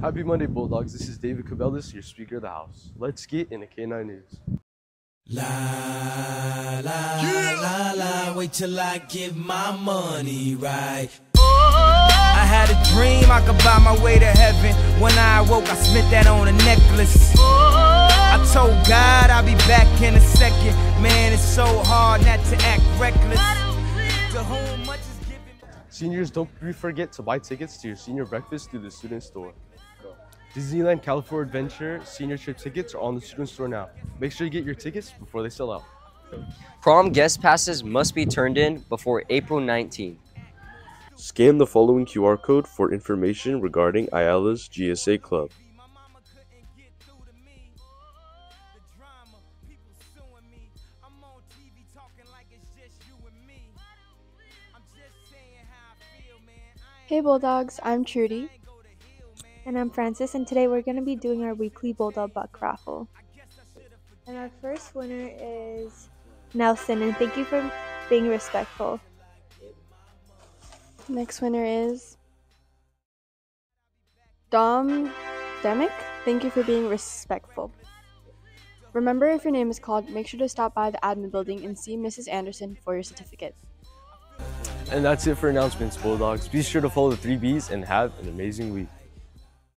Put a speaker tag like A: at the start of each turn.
A: Happy Monday, Bulldogs. This is David Cabellis, your Speaker of the House. Let's get into K9 News.
B: La la yeah. la la, wait till I get my money right. I had a dream I could buy my way to heaven. When I awoke, I spent that on a necklace. I told God I'll be back in a second. Man, it's so hard not to act reckless. To whom much is given.
A: Seniors, don't forget to buy tickets to your senior breakfast through the student store. Disneyland California Adventure senior trip tickets are on the student store now. Make sure you get your tickets before they sell out.
C: Prom guest passes must be turned in before April 19.
D: Scan the following QR code for information regarding Ayala's GSA Club.
E: Hey Bulldogs, I'm Trudy.
F: And I'm Francis, and today we're going to be doing our weekly Bulldog Buck raffle. And our first winner is Nelson, and thank you for being respectful.
E: Next winner is Dom Demick. Thank you for being respectful. Remember, if your name is called, make sure to stop by the admin building and see Mrs. Anderson for your certificate.
A: And that's it for announcements, Bulldogs. Be sure to follow the three Bs and have an amazing week.